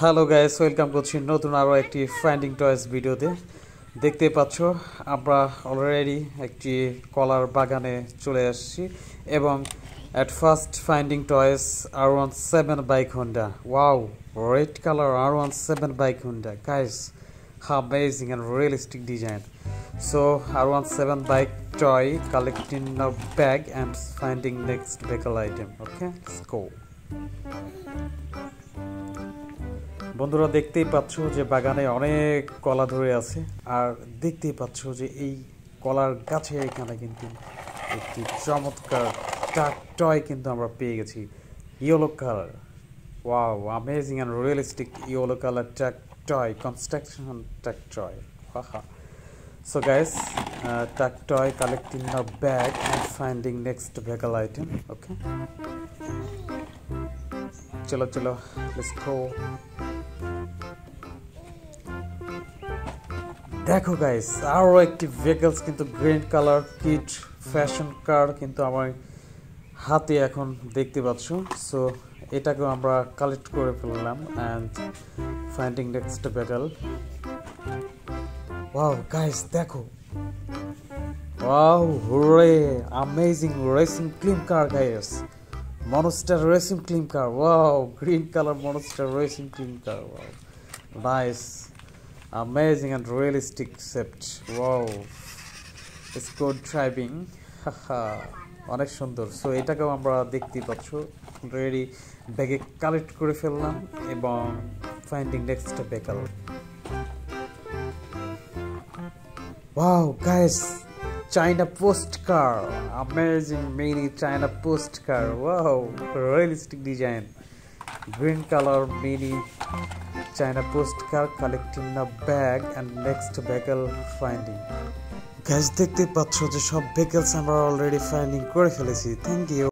Hello guys welcome করছি নতুন আরও একটি ফাইন্ডিং টয়েস ভিডিওতে। দেখতে পাচ্ছ, আমরা অলরেডি একটি কলার বাগানে চলে আসছি এবং at first finding toys R one seven bike Honda wow red colour R one seven bike Honda guys amazing and realistic design so r17 bike toy collecting a bag and finding next vehicle item okay, let's go বন্ধুরা দেখতেই পাচ্ছ যে বাগানে অনেক কলা ধরে আছে আর দেখতেই পাচ্ছ যে এই কলার গাছে এখানে কিন্তু একটি চমৎকার টয় কিন্তু আমরা পেয়ে গেছি yellow colour wow amazing and realistic yellow colour truck toy construction tuck toy haha so guys uh, tuck toy collecting a bag and finding next vehicle item go দেখো গাইস আরও একটি ভেহিকলস কিন্তু green colour kit fashion car কিন্তু আমার হাতে এখন দেখতে পাচ্ছ। সো এটাকেও আমরা কালেক্ট করে ফেললাম and finding next vehicle wow guys দেখো। Wow hurray amazing racing climb car guys monster racing climb car wow green colour monster racing climb car wow nice amazing and realistic set wow it's good driving অনেক সুন্দর so এটাকেও আমরা দেখতে পাচ্ছ ready ব্যাগে collect করে ফেললাম এবং finding next vehicle Wow, guys, China postcard, amazing mini China postcard. Wow, realistic design, green color mini China postcard collecting a bag and next vehicle finding. Guys, দেখতে পাচ্ছ যে সব ভেহিকলস আমরা অলরেডি ফাইন্ডিং করে ফেলেছি থ্যাংক ইউ